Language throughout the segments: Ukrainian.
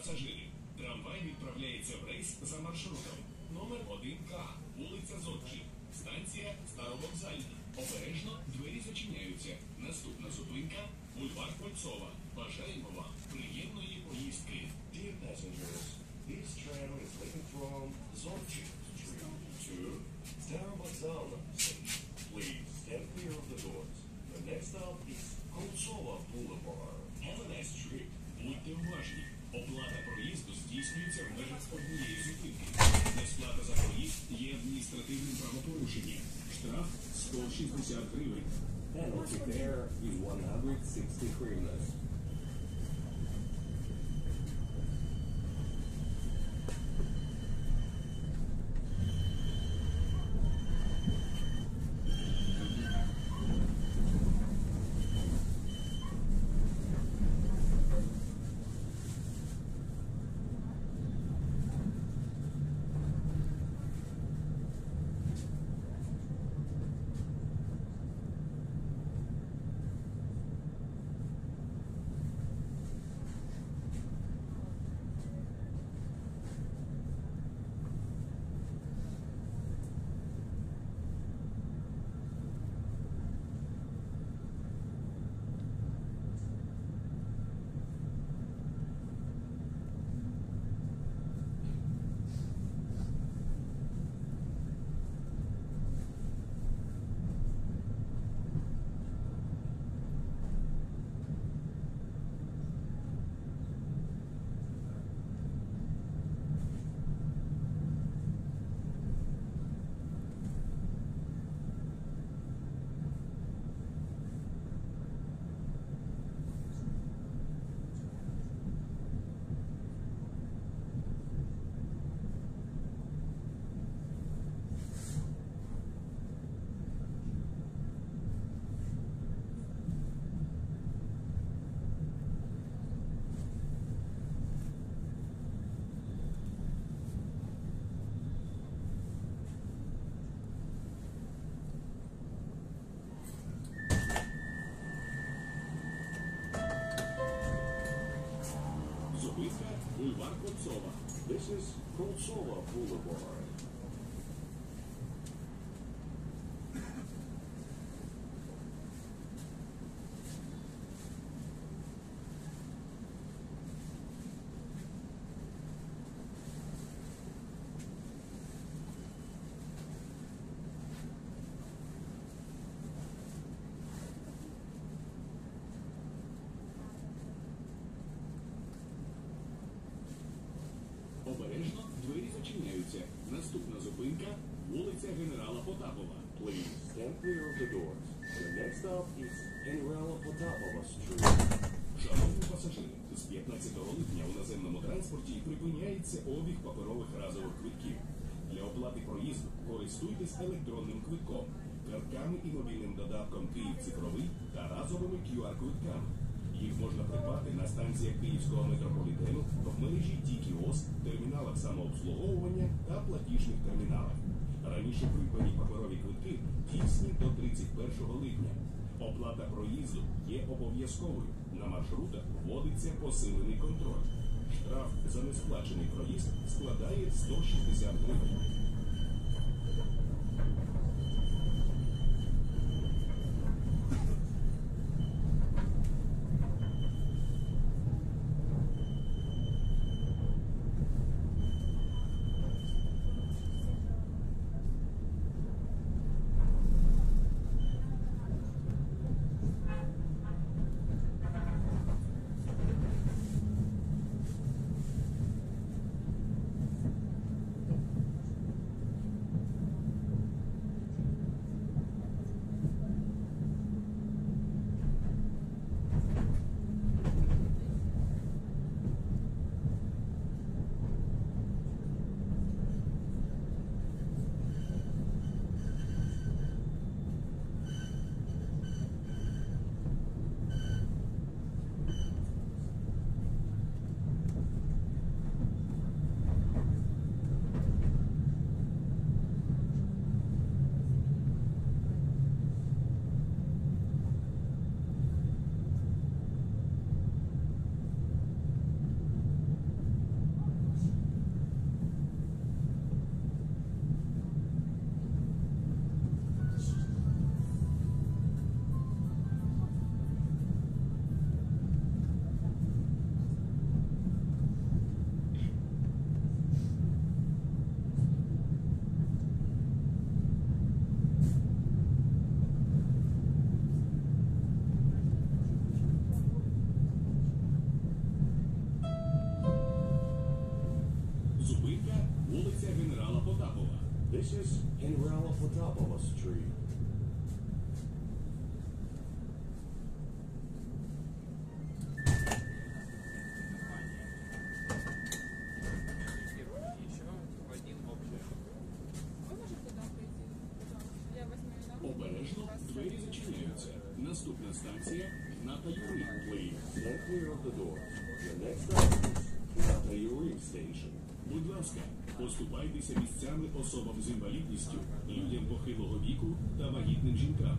пасажири. Трамвай відправляється в рейс за маршрутом. Номер 1К, вулиця Зодчі, станція Старовокзальна. Обережно двері зачиняються. Наступна зупинка бульвар Кольцова. Бажаємо вам приємної поїздки. Dear passengers, this tram is leaving from Street to Starovokzalna station. Please stand clear of the doors. The next stop is Koltsova Boulevard. Штраф 160 гривень. Penalty there is 160 hryvnias. Зупинка бульвар Кольцова. This is Koltsova Boulevard. Наступна зупинка вулиця Генерала Потапова. Please stand clear of the doors. The next stop is Generala Potapova Street. Шановні пасажири, з 15 липня у наземному транспорті припиняється обіг паперових разових квитків. Для оплати проїзду користуйтесь електронним квитком, картками і мобільним додатком Київ цифровий та разовими QR-квитками. Їх можна придбати на станціях Київського метрополітену в мережі Дікіос, терміналах самообслуговування та платіжних терміналах. Раніше придбані паперові квитки дійсні до 31 липня. Оплата проїзду є обов'язковою. На маршрутах вводиться посилений контроль. Штраф за несплачений проїзд складає 160 гривень. Обережно двері зачиняються. Наступна станція Ната Юрій. Please. Stand clear of the doors. The next stop is Natayuri Station. Будь ласка, поступайтеся місцями особам з інвалідністю, людям похилого віку та вагітним жінкам.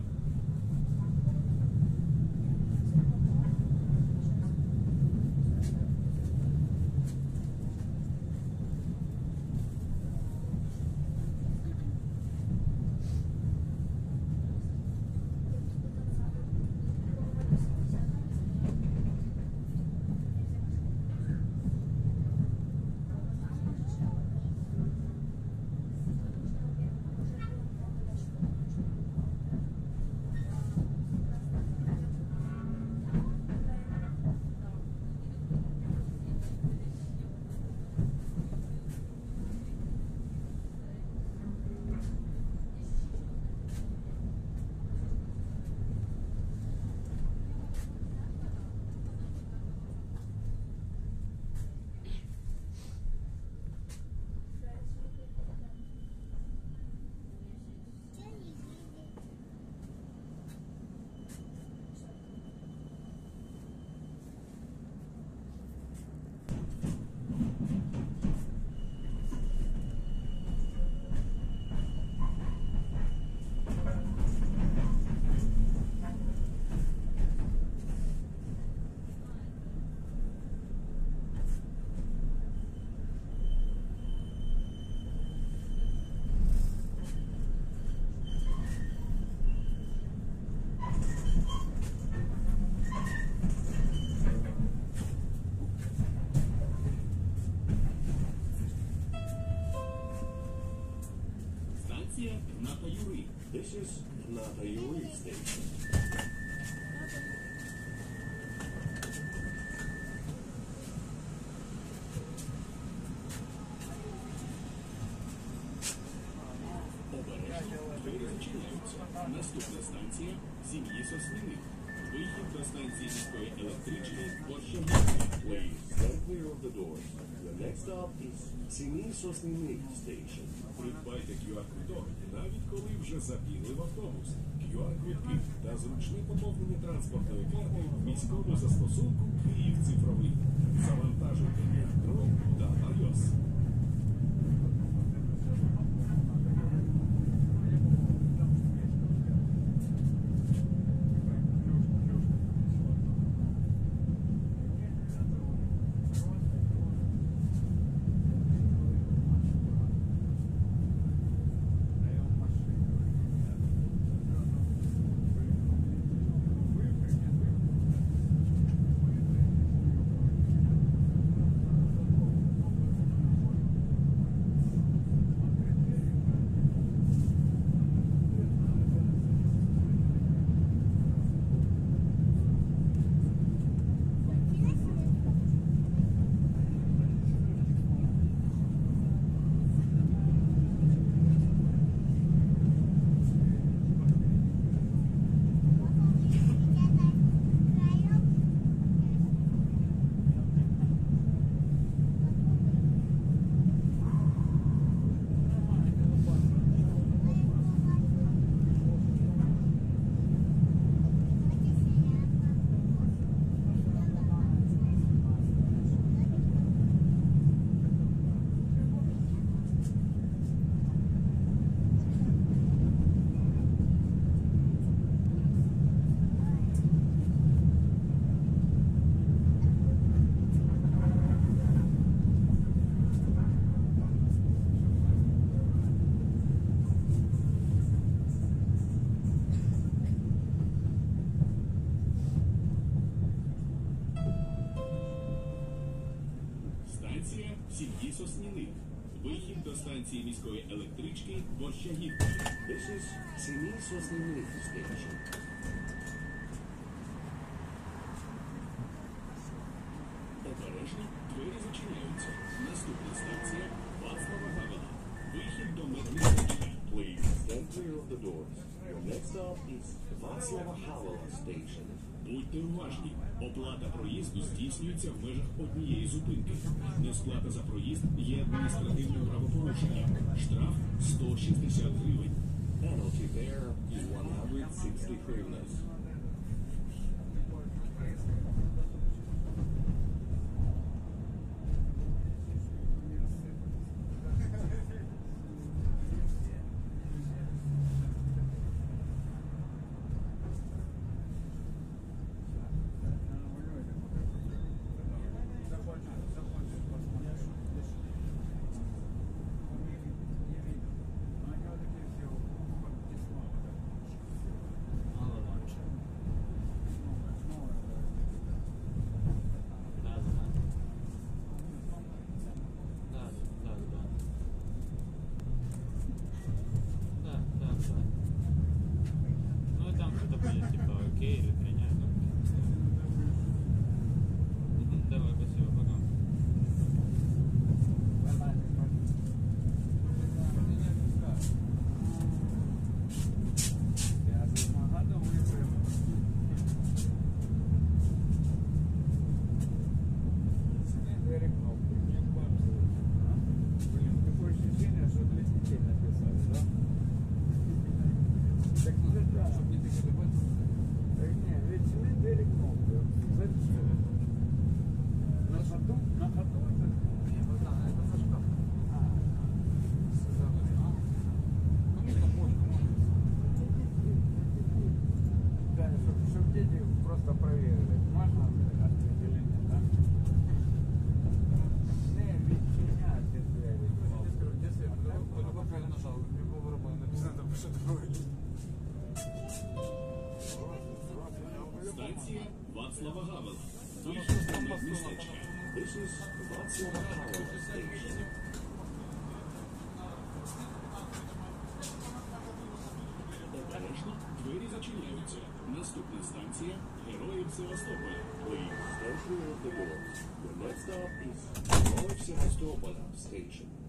Станція Ната Юрій. This is Natayuri Station. Обережно двері зачиняються. Наступна станція сім'ї Сосниних. Вихід до станції міської електрички Борщагівки. Please stand clear of the doors. The next stop is Simi Sosninik Station. Придбайте QR-квиток, навіть коли вже забігли в автобус. QR-квитки та зручне поповнення транспортної карти в міському застосунку Київ цифровий. Завантажуйте Android та iOS. Станція сім'ї Сосніних. Вихід до станції міської електрички This is Simi Sosninik Station. Обережно двері зачиняються. Наступна станція Вацлава Гавела. Вихід до медичної stand clear of the doors. Your next stop is Václava Havela station. Будьте уважні, оплата проїзду здійснюється в межах однієї зупинки. Несплата за проїзд є адміністративним правопорушенням. Штраф 160 гривень. Penalty there is 160 hryvnias. Обережно двері зачиняються. Наступна станція Героїв Севастополя. Please stand clear of the doors. Your next stop is Героев Севастополя station.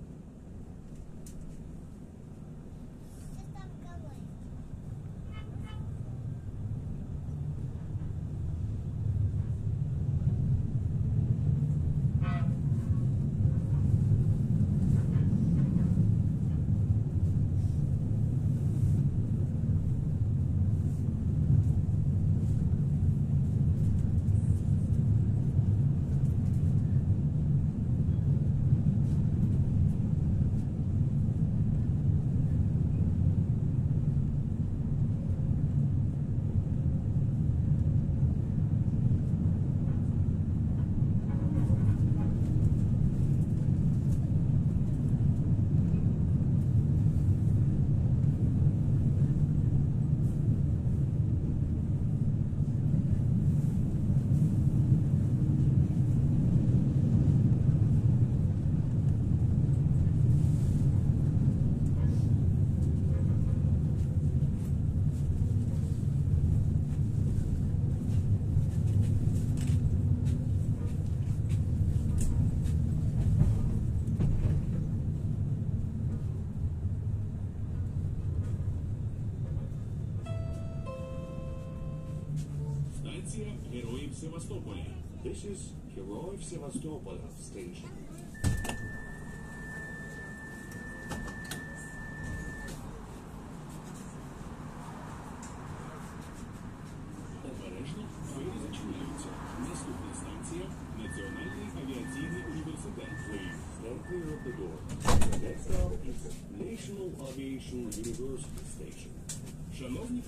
Севастополя. This is Героев Севастополя station. Обережно двері зачиняються. Наступна станція Національний авіаційний університет. Please stand clear of the door. Your next stop is National Aviation University station.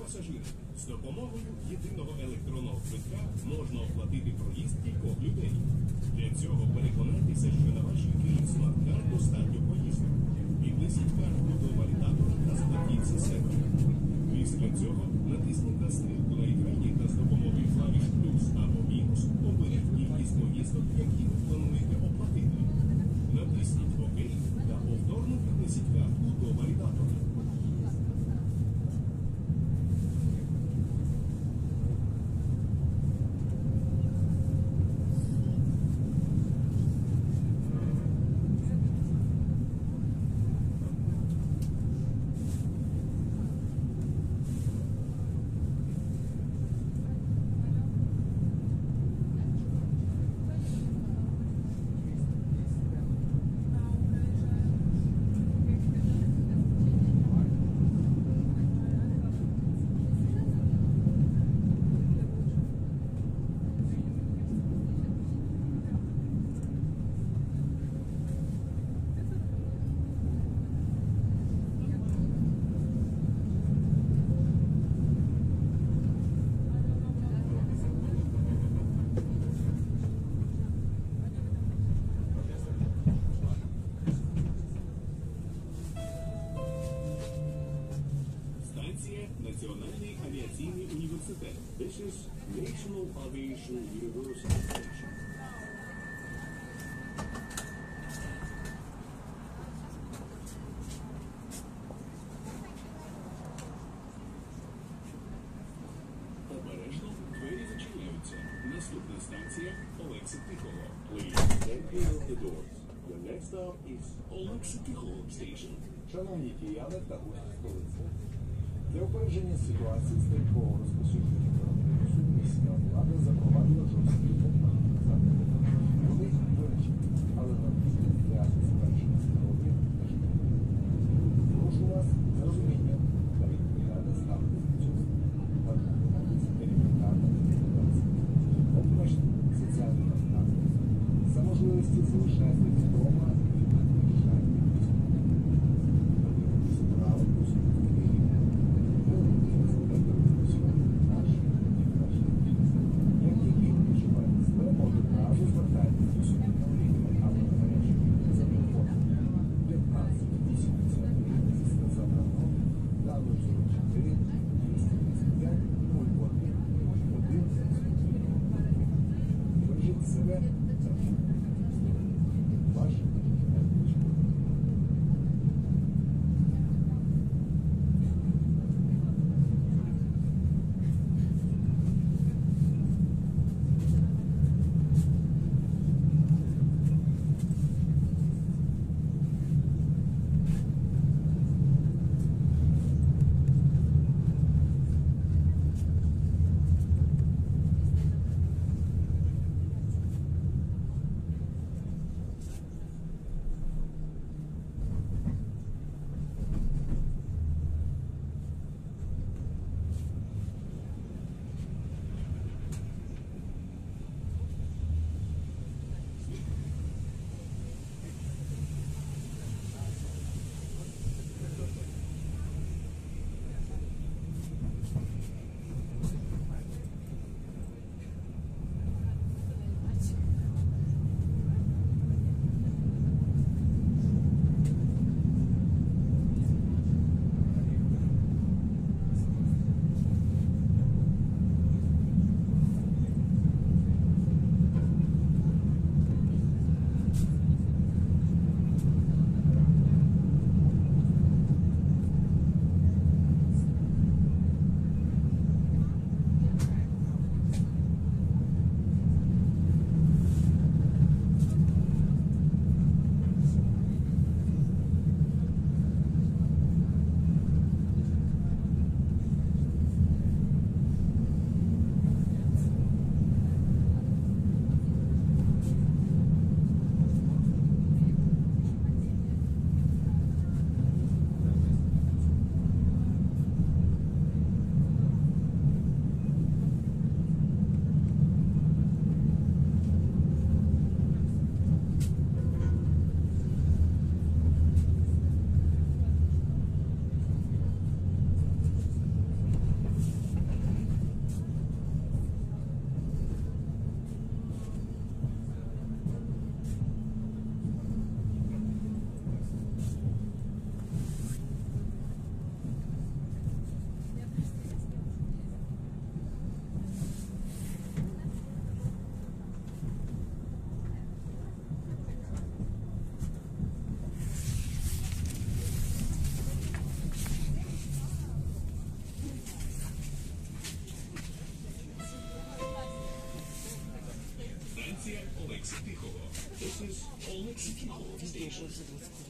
Пасажири, з допомогою єдиного електронного квитка можна оплатити проїзд кількох людей. Для цього переконайтеся, що на вашій Київ смарт-карт достатньо поїздок. Піднесіть картку до валідатора та сплатіть за себе. Після цього натисніть на стрілку на екрані та з допомогою клавіш плюс або мінус оберіть кількість поїздок, які ви плануєте оплатити. Натисніть ОК та повторно піднесіть картку до валідатора. Наступна станція Олекса Піхово. Олекса Піхово Station. Шановні кияни та гості столиці. Для опередження ситуації з тим розпосюдження. Ale no, 是如此。